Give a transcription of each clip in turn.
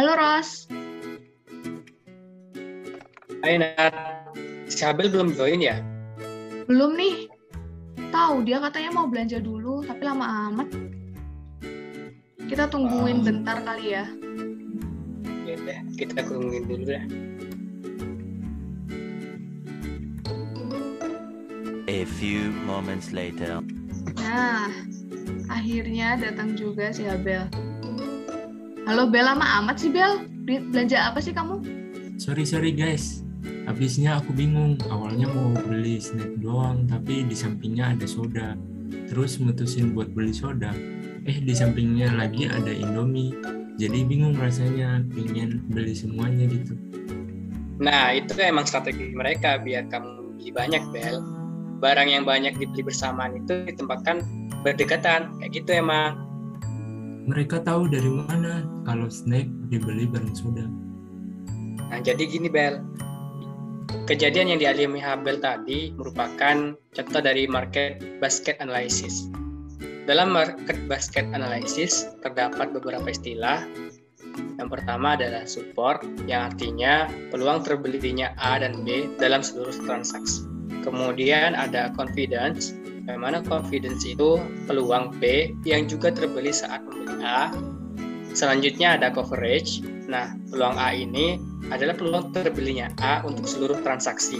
Halo Ros. Hai Nat, si Abel belum join ya? Belum nih. Tahu dia katanya mau belanja dulu, tapi lama amat. Kita tungguin Oh. bentar kali ya. Ya udah, kita tungguin dulu ya. A few moments later. Nah, akhirnya datang juga si Abel. Halo Bel, lama amat sih Bel. Belanja apa sih kamu? Sorry sorry guys, habisnya aku bingung. Awalnya mau beli snack doang, tapi di sampingnya ada soda. Terus mutusin buat beli soda. Eh di sampingnya lagi ada Indomie. Jadi bingung rasanya, pengen beli semuanya gitu. Nah, itu emang strategi mereka biar kamu beli banyak, Bel. Barang yang banyak dibeli bersamaan itu ditempatkan berdekatan. Kayak gitu emang. Mereka tahu dari mana kalau snack dibeli bareng soda. Nah, jadi gini, Bel. Kejadian yang dialami Habel tadi merupakan contoh dari market basket analysis. Dalam market basket analysis terdapat beberapa istilah. Yang pertama adalah support, yang artinya peluang terbelinya A dan B dalam seluruh transaksi. Kemudian ada confidence, yang mana confidence itu peluang B yang juga terbeli saat membeli A. Selanjutnya ada coverage. Nah, peluang A ini adalah peluang terbelinya A untuk seluruh transaksi.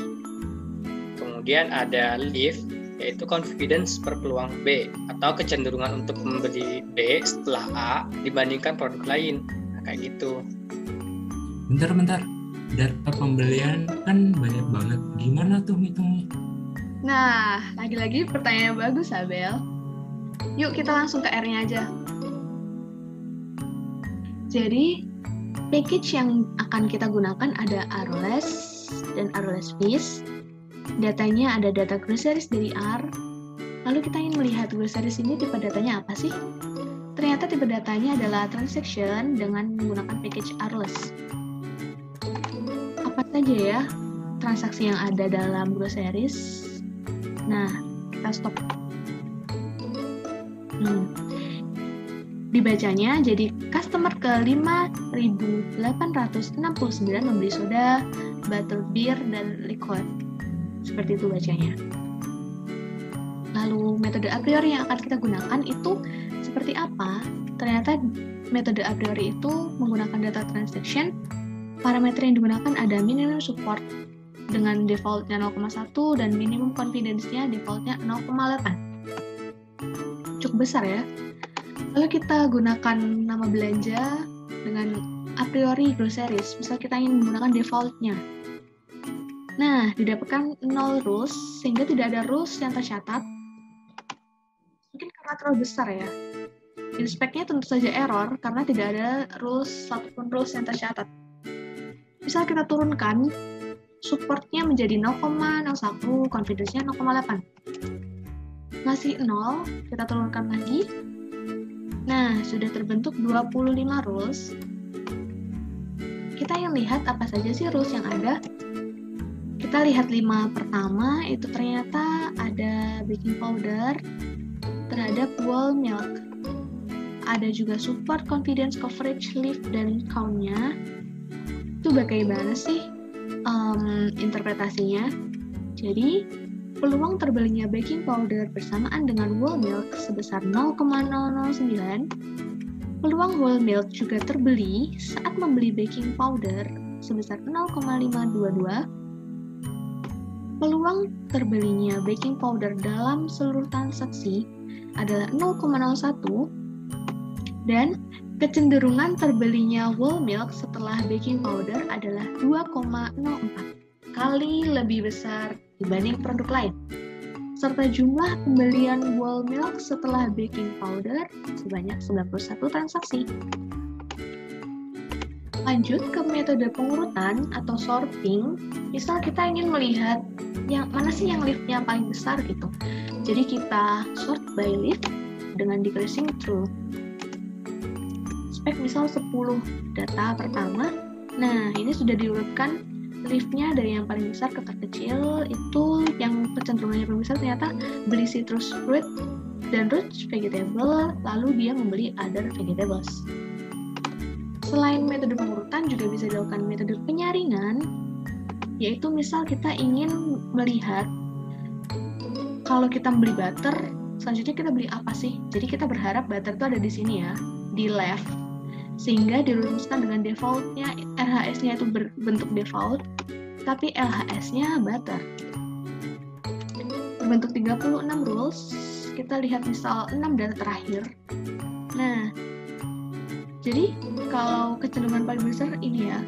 Kemudian ada lift, yaitu confidence per peluang B atau kecenderungan untuk membeli B setelah A dibandingkan produk lain. Nah, kayak gitu. Bentar-bentar, data pembelian kan banyak banget. Gimana tuh ngitungnya? Nah, lagi-lagi pertanyaan bagus Abel. Yuk kita langsung ke R-nya aja. Jadi, package yang akan kita gunakan ada RLS dan RLS fees. Datanya ada data groceries dari R. Lalu kita ingin melihat groceries ini tipe datanya apa sih? Ternyata tipe datanya adalah transaction dengan menggunakan package RLS. Apa saja ya transaksi yang ada dalam groceries? Nah, kita stop. Hmm. Dibacanya jadi customer ke 5.869 membeli soda, butterbeer, dan liquor. Seperti itu bacanya. Lalu metode a priori yang akan kita gunakan itu seperti apa? Ternyata metode a priori itu menggunakan data transaction. Parameter yang digunakan ada minimum support dengan defaultnya 0,1 dan minimum confidence-nya defaultnya 0,8. Cukup besar ya. Lalu kita gunakan nama belanja dengan a priori groceries. Misal kita ingin menggunakan defaultnya. Nah, didapatkan 0 rules sehingga tidak ada rules yang tercatat. Mungkin karena terlalu besar ya. Inspeknya tentu saja error karena tidak ada rules satupun rules yang tercatat. Misal kita turunkan supportnya menjadi 0,01, confidence-nya 0,8. Ngasih 0, kita turunkan lagi. Nah, sudah terbentuk 25 rules. Kita yang lihat apa saja sih rules yang ada. Kita lihat 5 pertama, itu ternyata ada baking powder terhadap whole milk. Ada juga support, confidence, coverage, lift, dan count-nya. Itu bagaimana sih? Um, interpretasinya. Jadi, peluang terbelinya baking powder bersamaan dengan whole milk sebesar 0,009. Peluang whole milk juga terbeli saat membeli baking powder sebesar 0,522. Peluang terbelinya baking powder dalam seluruh transaksi adalah 0,01 dan kecenderungan terbelinya whole milk setelah baking powder adalah 2,04 kali lebih besar dibanding produk lain. Serta jumlah pembelian whole milk setelah baking powder sebanyak 91 transaksi. Lanjut ke metode pengurutan atau sorting. Misal kita ingin melihat yang mana sih yang liftnya paling besar gitu. Jadi kita sort by lift dengan decreasing through spek misal 10 data pertama. Nah, ini sudah diurutkan liftnya dari yang paling besar ke terkecil itu yang kecenderungannya paling besar ternyata beli citrus fruit dan root vegetable lalu dia membeli other vegetables Selain metode pengurutan juga bisa dilakukan metode penyaringan, yaitu misal kita ingin melihat kalau kita beli butter, selanjutnya kita beli apa sih? Jadi kita berharap butter itu ada di sini ya, di left, sehingga dirumuskan dengan defaultnya RHS-nya itu berbentuk default, tapi LHS-nya butter. Berbentuk 36 rules, kita lihat misal 6 data terakhir. Nah, jadi kalau kecenderungan paling besar ini ya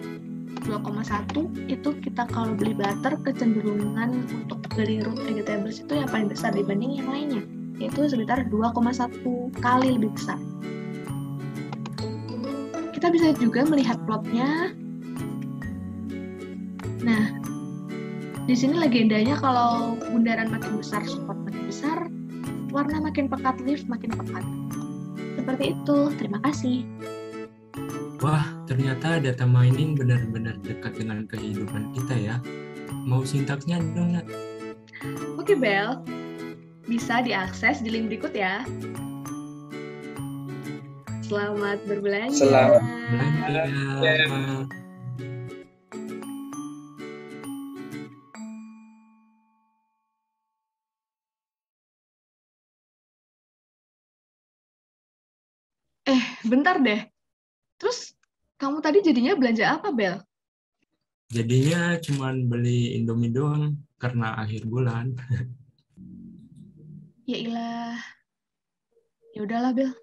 2,1 itu kita kalau beli butter kecenderungan untuk dari root vegetables itu yang paling besar dibanding yang lainnya yaitu sekitar 2,1 kali lebih besar. Kita bisa juga melihat plotnya. Nah, di sini legendanya kalau bundaran makin besar, support makin besar, warna makin pekat, lift makin pekat. Seperti itu. Terima kasih. Wah, ternyata data mining benar-benar dekat dengan kehidupan kita ya. Mau sintaksnya dong, Nat? Oke, Bel. Bisa diakses di link berikut ya. Selamat berbelanja. Selamat Belanja. Eh, bentar deh. Terus kamu tadi jadinya belanja apa, Bel? Jadinya cuman beli Indomie doang karena akhir bulan. Ya ilah. Ya udahlah, Bel.